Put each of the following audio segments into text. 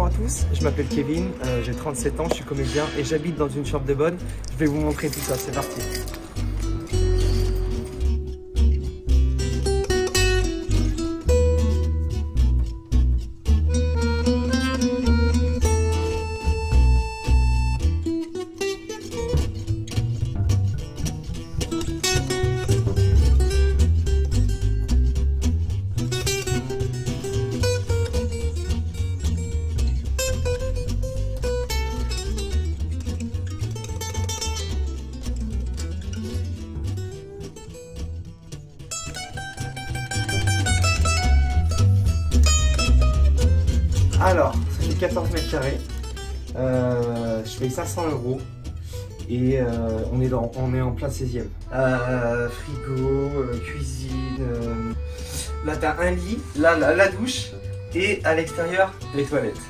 bonjour à tous, je m'appelle Kevin, euh, j'ai 37 ans, je suis comédien et j'habite dans une chambre de bonne. Je vais vous montrer tout ça, c'est parti. Alors, ça fait 14 mètres carrés. Euh, je paye 500 euros. Et euh, on, est en plein 16e. Euh, frigo, cuisine. là, t'as un lit, là, la, la douche. Et à l'extérieur, les toilettes.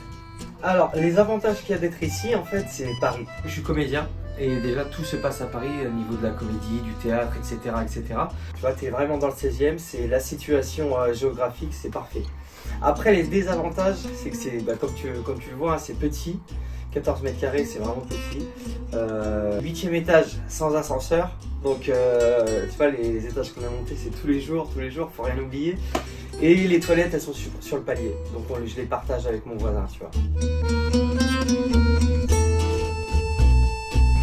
Alors, les avantages qu'il y a d'être ici, en fait, c'est Paris. Je suis comédien. Et déjà, tout se passe à Paris au niveau de la comédie, du théâtre, etc. etc. Tu vois, tu es vraiment dans le 16e. C'est la situation géographique, c'est parfait. Après, les désavantages, c'est que c'est, bah, comme, tu, comme tu le vois, hein, c'est petit. 14 mètres carrés, c'est vraiment petit. Euh, 8 étage sans ascenseur. Donc, euh, tu vois, les, étages qu'on a montés, c'est tous les jours, tous les jours, faut rien oublier. Et les toilettes, elles sont sur, le palier. Donc, on- je les partage avec mon voisin, tu vois.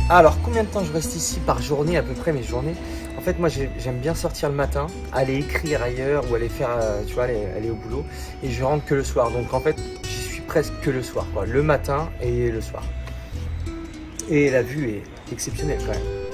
Alors, combien de temps je reste ici par journée, à peu près mes journées En fait, moi, j'ai- j'aime bien sortir le matin, aller écrire ailleurs ou aller faire, euh, tu vois, aller, au boulot. Et je rentre que le soir. Donc, en fait, j'y suis presque que le soir. Le matin et le soir. Et la vue est exceptionnelle quand même.